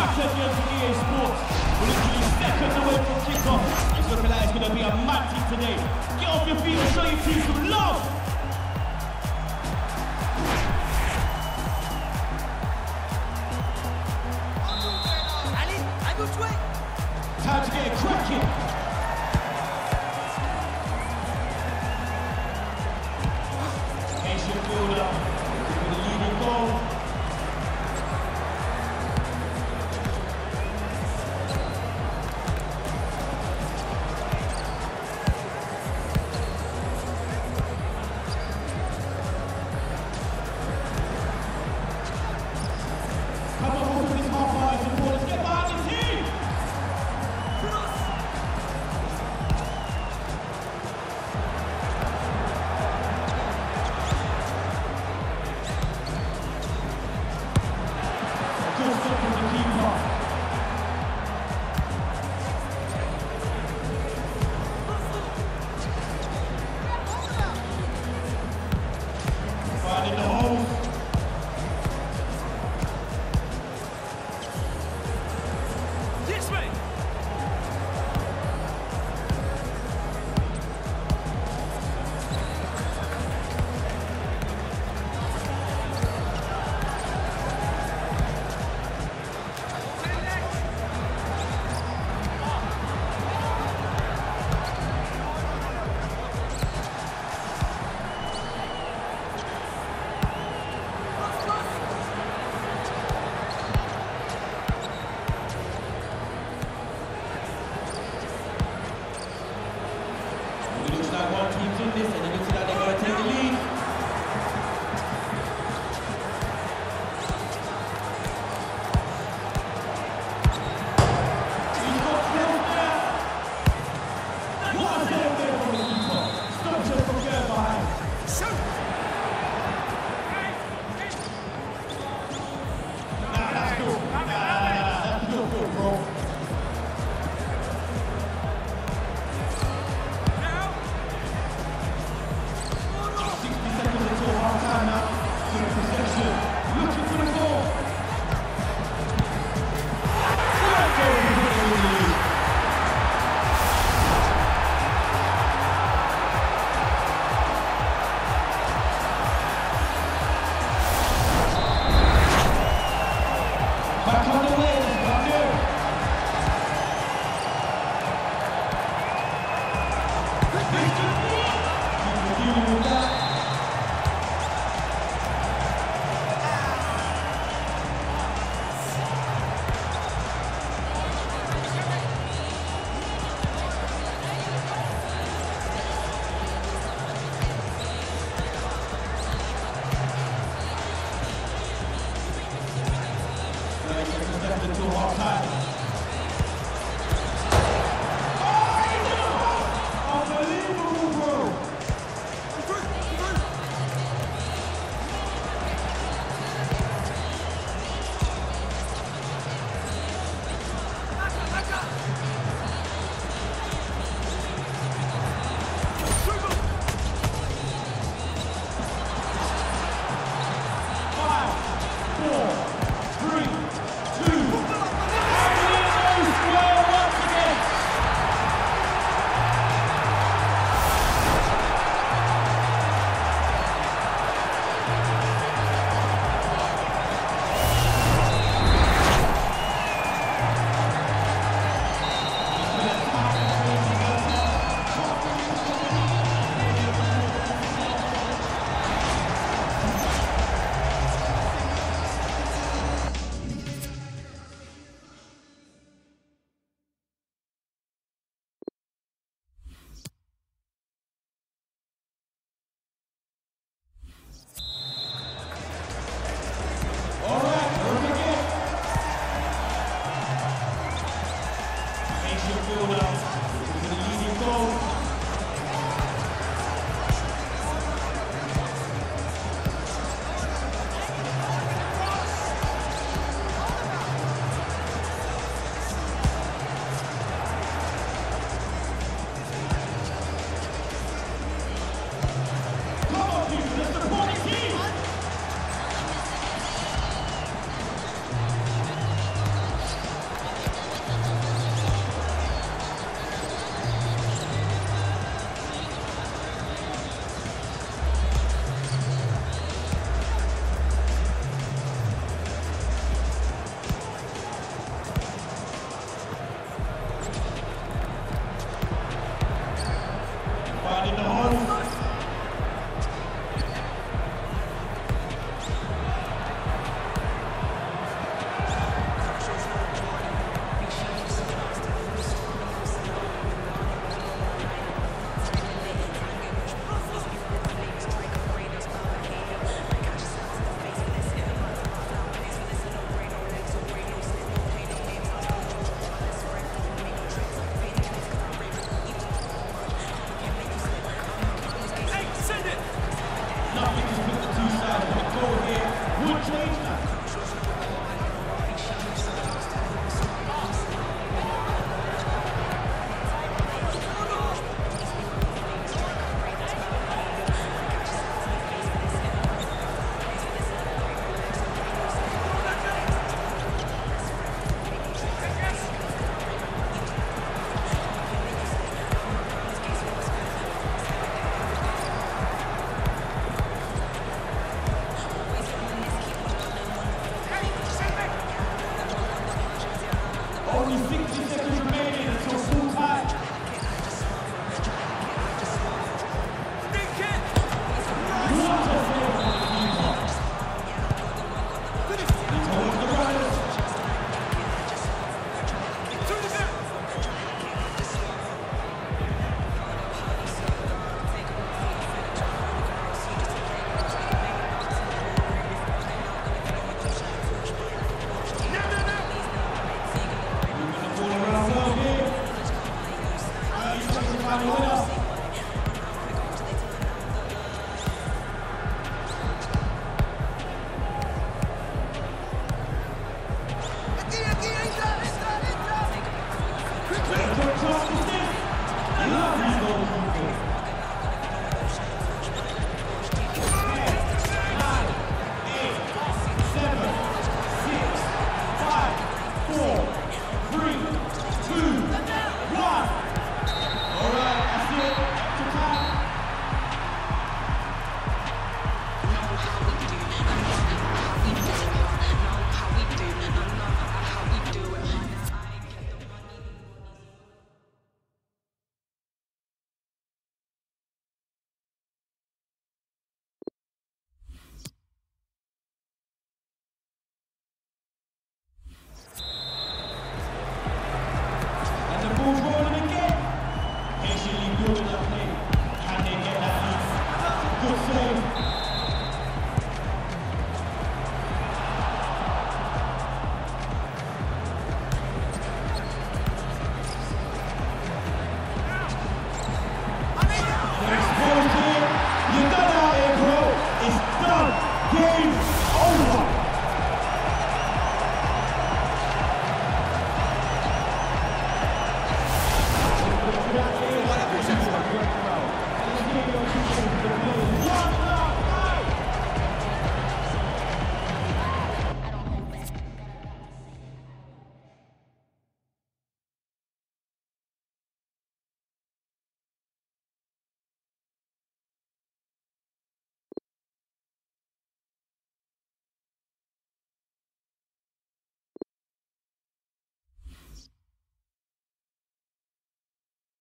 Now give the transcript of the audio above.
Martin here from EA Sports. We're literally seconds away from kickoff. It's looking like it's going to be a mad team today. Get off your feet and show your team some love. Allez. Time to get cracking. Build-up with a leading goal.